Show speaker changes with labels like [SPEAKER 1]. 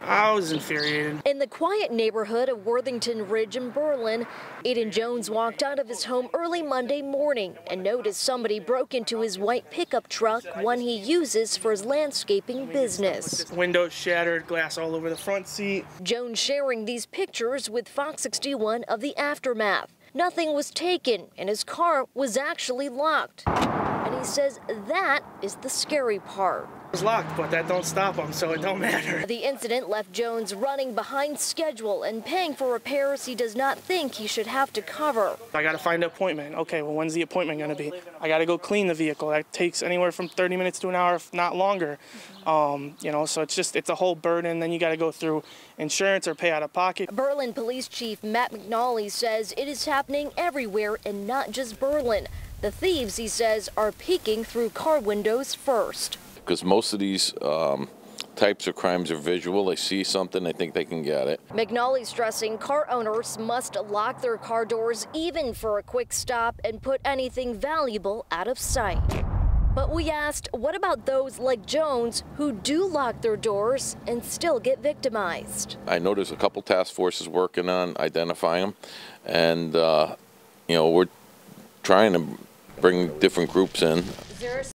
[SPEAKER 1] I was infuriated.
[SPEAKER 2] In the quiet neighborhood of Worthington Ridge in Berlin, Aidan Jones walked out of his home early Monday morning and noticed somebody broke into his white pickup truck, one he uses for his landscaping business.
[SPEAKER 1] Windows shattered, glass all over the front seat.
[SPEAKER 2] Jones sharing these pictures with Fox 61 of the aftermath. Nothing was taken, and his car was actually locked. And he says that is the scary part.
[SPEAKER 1] Was locked, but that don't stop him, so it don't matter.
[SPEAKER 2] The incident left Jones running behind schedule and paying for repairs he does not think he should have to cover.
[SPEAKER 1] I got to find an appointment. Okay, well, when's the appointment going to be? I got to go clean the vehicle. That takes anywhere from 30 minutes to an hour, if not longer. Um, you know, so it's just it's a whole burden. Then you got to go through insurance or pay out of pocket.
[SPEAKER 2] Berlin Police Chief Matt McNally says it is happening everywhere and not just Berlin. The thieves, he says, are peeking through car windows first.
[SPEAKER 3] Because most of these um, types of crimes are visual. They see something, they think they can get it.
[SPEAKER 2] McNally stressing car owners must lock their car doors even for a quick stop and put anything valuable out of sight. But we asked, what about those like Jones who do lock their doors and still get victimized?
[SPEAKER 3] I know there's a couple task forces working on identifying them, and uh, you know we're trying to bring different groups in